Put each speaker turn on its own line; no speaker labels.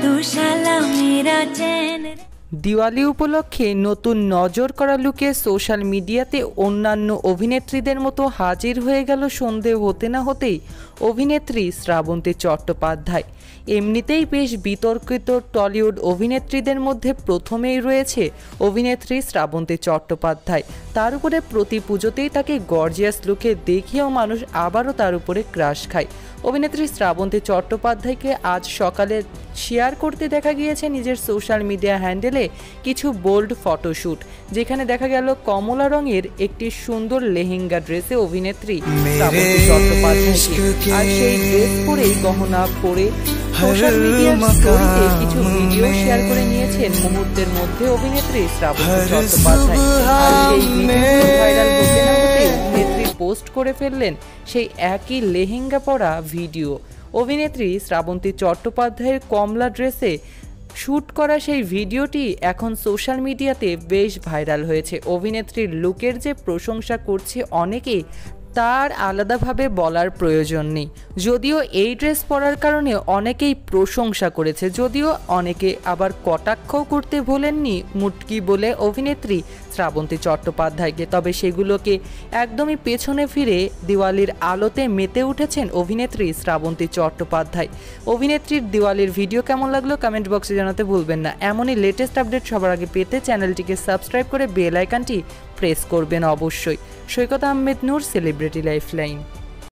मधुशाला मेरा चैन
দিওয়ালি উপলক্ষে নতুন নজর করা লুকে সোশ্যাল মিডিয়াতে অন্যান্য অভিনেত্রীদের মতো হাজির হয়ে গেল সন্ধে হতে না হতেই অভিনেত্রী শ্রাবন্তী চট্টোপাধ্যায়। এমনিতেই বেশ বিতর্কিত টলিউড অভিনেত্রীদের মধ্যে প্রথমেই রয়েছে অভিনেত্রী শ্রাবন্তী চট্টোপাধ্যায়। তার উপরে প্রতি পুজোতেই তাকে গর্জিয়াস লুকে দেখিয়েও মানুষ আবারও তার উপরে ক্রাশ খায়। অভিনেত্রী শ্রাবন্তী চট্টোপাধ্যায়কে আজ সকালে শেয়ার করতে দেখা গিয়েছে নিজের সোশ্যাল মিডিয়া হ্যান্ডেলে কিছু বোল্ড ফটোশ্যুট যেখানে দেখা গেল কমলা রঙের একটি সুন্দর লেহেঙ্গা ড্রেসে অভিনেত্রী শ্রাবন্তী চট্টোপাধ্যায়কে। আর সেই ড্রেস পরেই গহনা পরে সোশ্যাল মিডিয়ার স্টোরিতে কিছু ভিডিও শেয়ার করে নিয়েছেন মুহূর্তের মধ্যে অভিনেত্রী শ্রাবন্তী চট্টোপাধ্যায়। আর সেই ভিডিও ভাইরাল হতে না হতেই অভিনেত্রী পোস্ট করে ফেললেন সেই একই লেহেঙ্গা পরা ভিডিও অভিনেত্রী শ্রাবন্তী চট্টোপাধ্যায়ের কমলা ড্রেসে শ্যুট করা সেই ভিডিওটি এখন সোশ্যাল মিডিয়াতে বেশ ভাইরাল হয়েছে। অভিনেত্রীর লুকের যে প্রশংসা করছে অনেকেই তার আলাদাভাবে বলার প্রয়োজন নেই। যদিও এই ড্রেস পরার কারণে অনেকেই প্রশংসা করেছে, যদিও অনেকে আবার কটাক্ষও করতে ভোলেননি মুটকি বলে অভিনেত্রী শ্রাবন্তী চট্টোপাধ্যায়কে। তবে সেগুলোকে একদমই পেছনে ফিরে দিওয়ালির আলোতে মেতে উঠেছেন অভিনেত্রী শ্রাবন্তী চট্টোপাধ্যায়। অভিনেত্রীর দিওয়ালির ভিডিও কেমন লাগল কমেন্ট বক্সে জানাতে ভুলবেন না। এমনই লেটেস্ট আপডেট সবার আগে পেতে চ্যানেলটিকে সাবস্ক্রাইব করে বেল আইকনটি প্রেস করবেন অবশ্যই। Saikat Ahmed Noor celebrity Celebrity Lifeline.